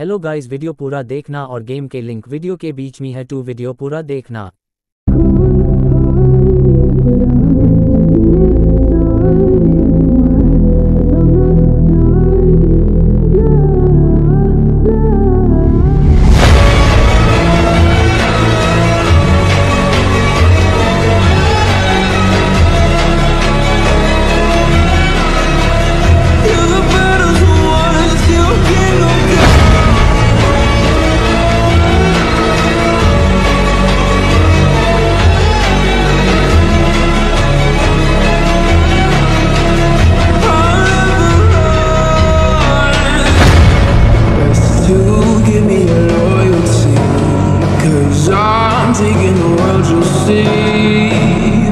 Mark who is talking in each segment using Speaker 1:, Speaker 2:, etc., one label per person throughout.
Speaker 1: Hello guys video पूरा देखना और गेम के लिंक वीडियो के बीच में है। टू वीडियो पूरा देखना।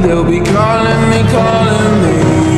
Speaker 2: They'll be calling me, calling me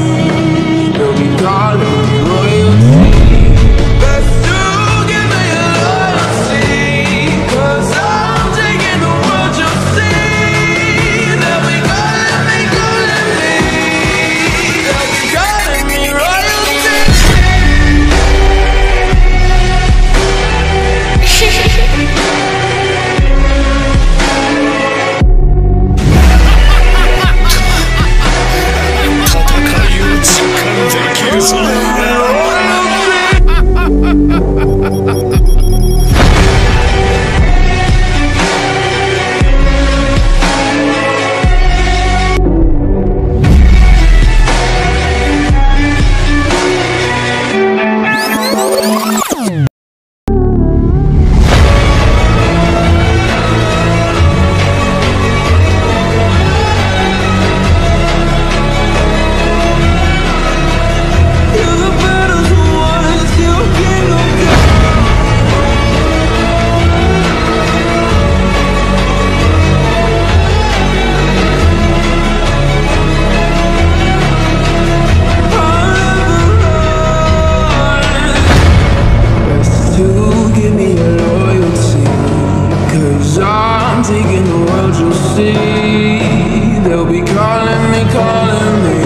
Speaker 2: I'm taking the world, you see. They'll be calling me, calling me.